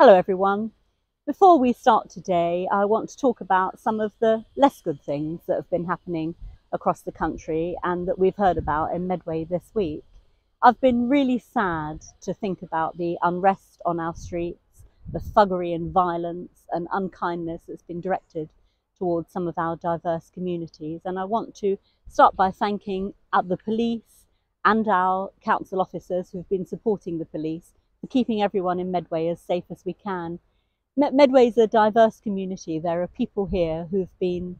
Hello everyone. Before we start today, I want to talk about some of the less good things that have been happening across the country and that we've heard about in Medway this week. I've been really sad to think about the unrest on our streets, the thuggery and violence and unkindness that's been directed towards some of our diverse communities. And I want to start by thanking uh, the police and our council officers who've been supporting the police keeping everyone in Medway as safe as we can. Medway is a diverse community. There are people here who've been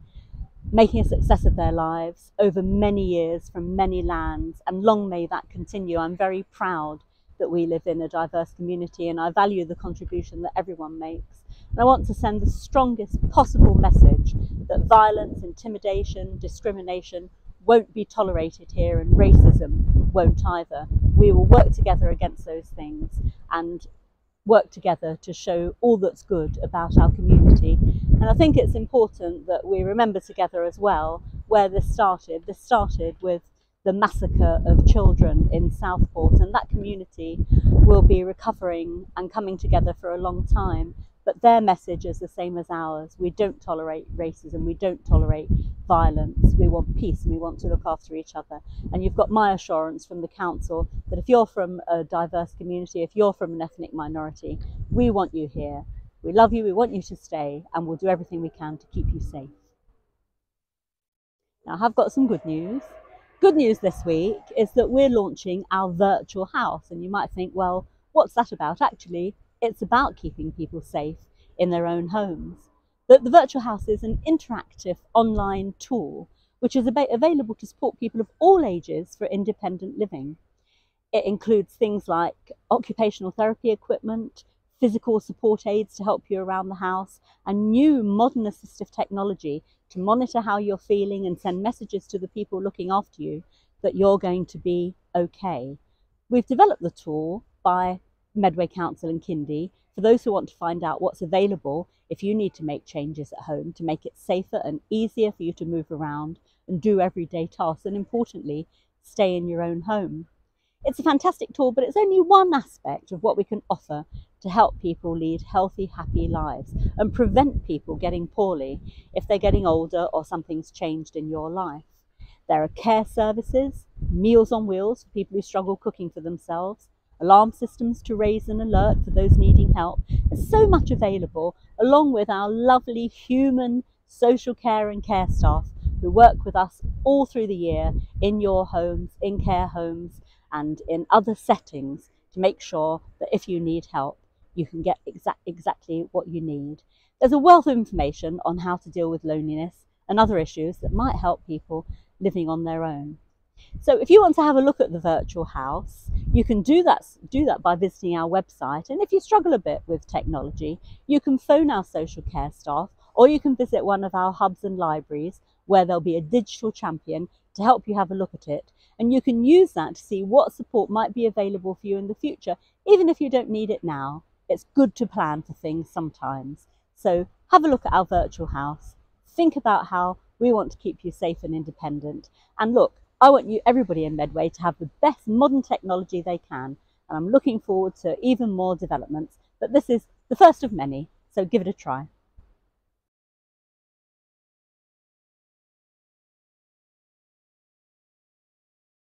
making a success of their lives over many years from many lands, and long may that continue. I'm very proud that we live in a diverse community and I value the contribution that everyone makes. And I want to send the strongest possible message that violence, intimidation, discrimination won't be tolerated here and racism won't either. We will work together against those things and work together to show all that's good about our community. And I think it's important that we remember together as well where this started. This started with the massacre of children in Southport, and that community will be recovering and coming together for a long time. But their message is the same as ours. We don't tolerate racism, we don't tolerate violence, we want peace and we want to look after each other. And you've got my assurance from the council that if you're from a diverse community, if you're from an ethnic minority, we want you here. We love you, we want you to stay, and we'll do everything we can to keep you safe. Now, I have got some good news. Good news this week is that we're launching our virtual house, and you might think, well, what's that about? Actually, it's about keeping people safe in their own homes. The, the Virtual House is an interactive online tool which is available to support people of all ages for independent living. It includes things like occupational therapy equipment, physical support aids to help you around the house, and new modern assistive technology to monitor how you're feeling and send messages to the people looking after you that you're going to be okay. We've developed the tool by Medway Council and Kindy for those who want to find out what's available if you need to make changes at home to make it safer and easier for you to move around and do everyday tasks and importantly stay in your own home. It's a fantastic tool but it's only one aspect of what we can offer to help people lead healthy, happy lives and prevent people getting poorly if they're getting older or something's changed in your life. There are care services, meals on wheels for people who struggle cooking for themselves, alarm systems to raise an alert for those needing help. There's so much available, along with our lovely human social care and care staff who work with us all through the year in your homes, in care homes, and in other settings to make sure that if you need help, you can get exa exactly what you need. There's a wealth of information on how to deal with loneliness and other issues that might help people living on their own. So if you want to have a look at the virtual house, you can do that, do that by visiting our website. And if you struggle a bit with technology, you can phone our social care staff or you can visit one of our hubs and libraries where there'll be a digital champion to help you have a look at it. And you can use that to see what support might be available for you in the future, even if you don't need it now. It's good to plan for things sometimes. So have a look at our virtual house. Think about how we want to keep you safe and independent. And look, I want you, everybody in Medway, to have the best modern technology they can. And I'm looking forward to even more developments. But this is the first of many, so give it a try.